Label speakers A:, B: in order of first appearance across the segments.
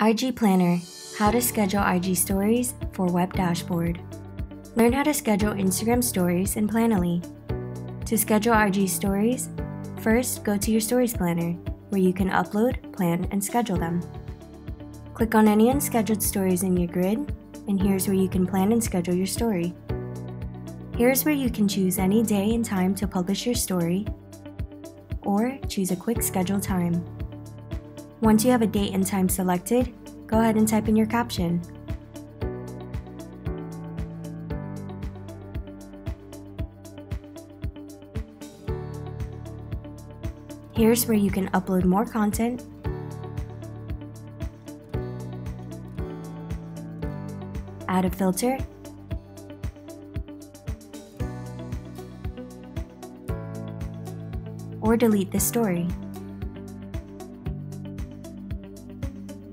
A: IG Planner How to Schedule IG Stories for Web Dashboard. Learn how to schedule Instagram stories in Planoly. To schedule IG stories, first go to your Stories Planner, where you can upload, plan, and schedule them. Click on any unscheduled stories in your grid, and here's where you can plan and schedule your story. Here's where you can choose any day and time to publish your story, or choose a quick schedule time. Once you have a date and time selected, go ahead and type in your caption. Here's where you can upload more content, add a filter, or delete the story.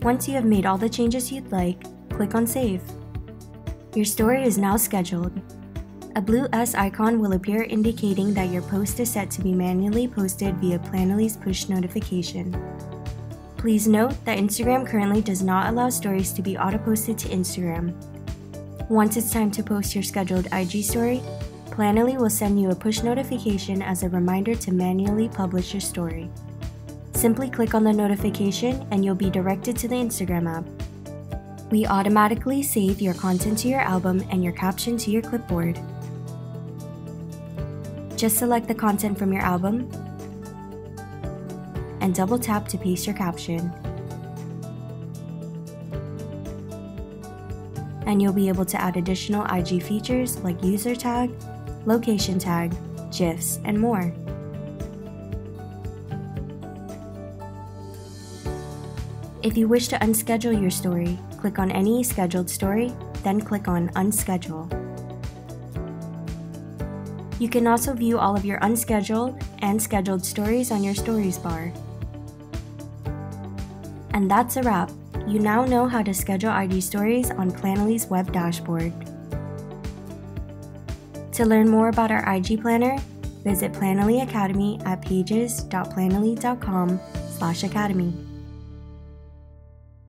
A: Once you have made all the changes you'd like, click on Save. Your story is now scheduled. A blue S icon will appear indicating that your post is set to be manually posted via Planoly's push notification. Please note that Instagram currently does not allow stories to be auto-posted to Instagram. Once it's time to post your scheduled IG story, Planoly will send you a push notification as a reminder to manually publish your story. Simply click on the notification and you'll be directed to the Instagram app. We automatically save your content to your album and your caption to your clipboard. Just select the content from your album and double tap to paste your caption. And you'll be able to add additional IG features like user tag, location tag, GIFs, and more. If you wish to unschedule your story, click on any scheduled story, then click on Unschedule. You can also view all of your unscheduled and scheduled stories on your Stories bar. And that's a wrap. You now know how to schedule IG stories on Planoly's web dashboard. To learn more about our IG planner, visit Planoly Academy at pages.planoly.com/academy.